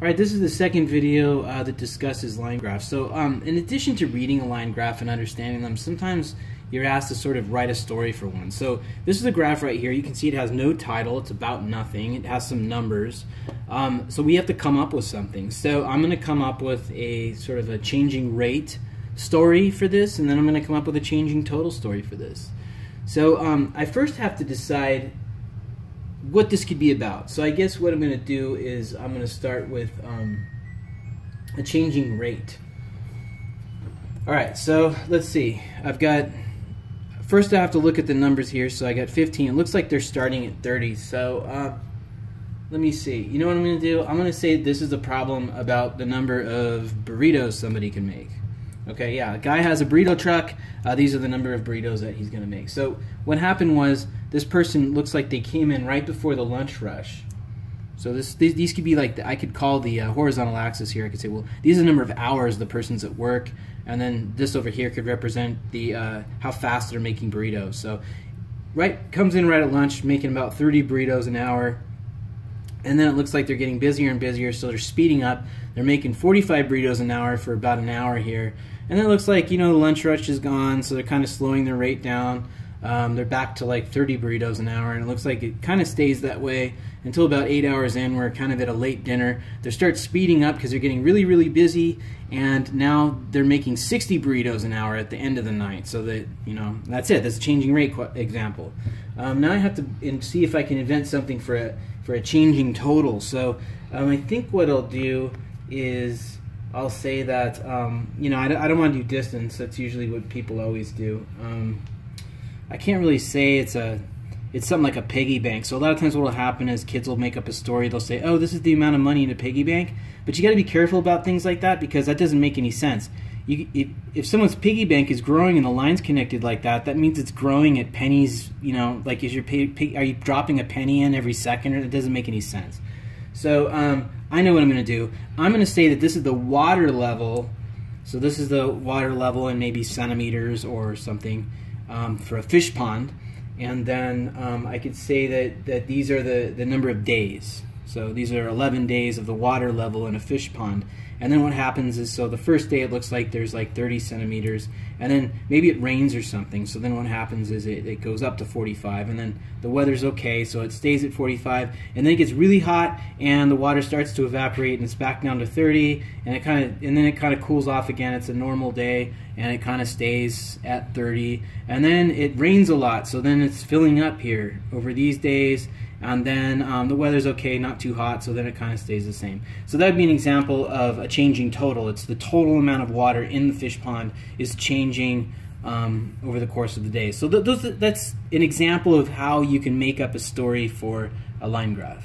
All right, this is the second video uh, that discusses line graphs. So um, in addition to reading a line graph and understanding them, sometimes you're asked to sort of write a story for one. So this is a graph right here. You can see it has no title. It's about nothing. It has some numbers. Um, so we have to come up with something. So I'm going to come up with a sort of a changing rate story for this, and then I'm going to come up with a changing total story for this. So um, I first have to decide what this could be about. So I guess what I'm going to do is I'm going to start with um, a changing rate. All right, so let's see. I've got, first I have to look at the numbers here. So I got 15. It looks like they're starting at 30. So uh, let me see. You know what I'm going to do? I'm going to say this is a problem about the number of burritos somebody can make. Okay, yeah, a guy has a burrito truck. Uh, these are the number of burritos that he's going to make. So what happened was this person looks like they came in right before the lunch rush. So this these, these could be like the, I could call the uh, horizontal axis here. I could say, well, these are the number of hours the person's at work, and then this over here could represent the uh, how fast they're making burritos. So right comes in right at lunch, making about 30 burritos an hour and then it looks like they're getting busier and busier, so they're speeding up. They're making 45 burritos an hour for about an hour here. And it looks like, you know, the lunch rush is gone, so they're kind of slowing their rate down. Um, they're back to like 30 burritos an hour, and it looks like it kind of stays that way until about eight hours in. We're kind of at a late dinner. They start speeding up because they're getting really, really busy, and now they're making 60 burritos an hour at the end of the night. So that you know, that's it. That's a changing rate example. Um, now I have to see if I can invent something for a for a changing total. So um, I think what I'll do is I'll say that um, you know I, I don't want to do distance. That's usually what people always do. Um, I can't really say it's a it's something like a piggy bank. So a lot of times what will happen is kids will make up a story. They'll say, "Oh, this is the amount of money in a piggy bank," but you got to be careful about things like that because that doesn't make any sense. You, if, if someone's piggy bank is growing and the line's connected like that, that means it's growing at pennies. You know, like is your are you dropping a penny in every second? Or it doesn't make any sense. So um, I know what I'm going to do. I'm going to say that this is the water level. So this is the water level in maybe centimeters or something um, for a fish pond. And then um, I could say that, that these are the, the number of days. So these are 11 days of the water level in a fish pond. And then what happens is, so the first day it looks like there's like 30 centimeters, and then maybe it rains or something. So then what happens is it, it goes up to 45, and then the weather's okay, so it stays at 45, and then it gets really hot, and the water starts to evaporate, and it's back down to 30, and it kind of, and then it kind of cools off again. It's a normal day, and it kind of stays at 30, and then it rains a lot, so then it's filling up here over these days and then um, the weather's okay, not too hot, so then it kind of stays the same. So that would be an example of a changing total. It's the total amount of water in the fish pond is changing um, over the course of the day. So th those, that's an example of how you can make up a story for a line graph.